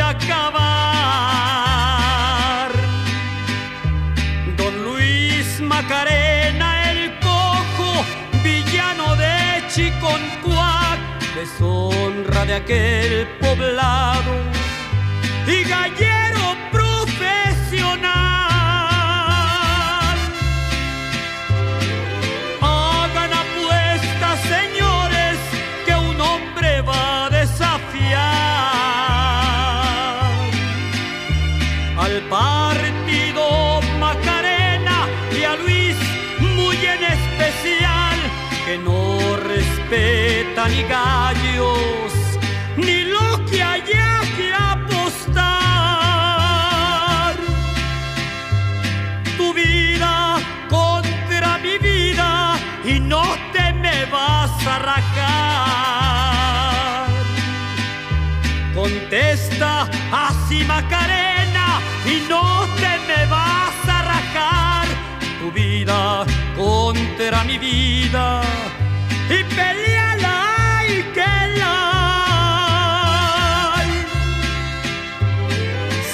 acabar. Don Luis Macarena, el cojo, villano de Chiconcuac, deshonra de aquel poblado y gallero muy en especial, que no respeta ni gallos, ni lo que haya que apostar. Tu vida contra mi vida y no te me vas a rajar. Contesta así Macarena y no te me vas a rajar tu vida vida y peleala y que la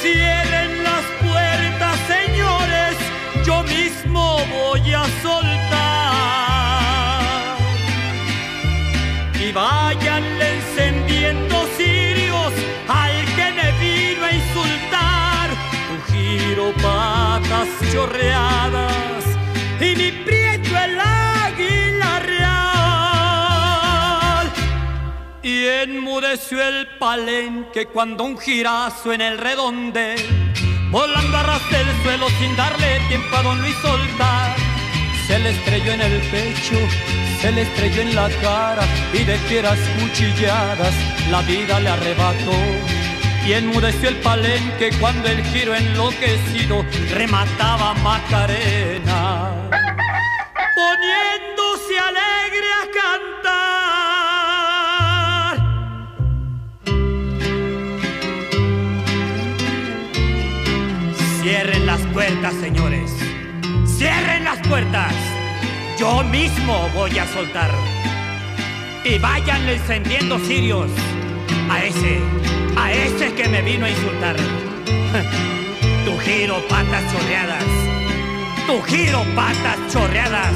Cierren las puertas, señores, yo mismo voy a soltar. Y váyanle encendiendo cirios al que me vino a insultar. Tu giro patas chorreadas enmudeció el palenque cuando un girazo en el redonde, volando a ras del suelo sin darle tiempo a don Luis soltar, se le estrelló en el pecho, se le estrelló en la cara y de fieras cuchilladas la vida le arrebató. Y enmudeció el palenque cuando el giro enloquecido remataba a Macarena poniéndose alegre a cantar. Cierren las puertas, señores. Cierren las puertas. Yo mismo voy a soltar. Y vayan encendiendo cirios a ese, a ese que me vino a insultar. Tu giro patas chorreadas tu giro patas chorreadas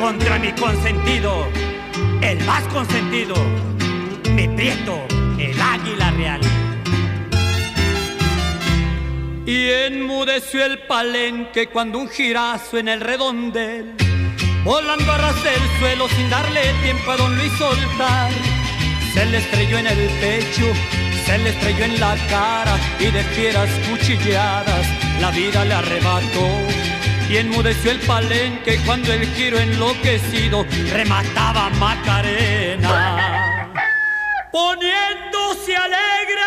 contra mi consentido, el más consentido, mi prieto, Y enmudeció el palenque cuando un girazo en el redondel, volando a ras del suelo sin darle tiempo a don Luis soltar, se le estrelló en el pecho, se le estrelló en la cara y de fieras cuchilladas la vida le arrebató y enmudeció el palenque cuando el giro enloquecido remataba Macarena. Poniéndose alegre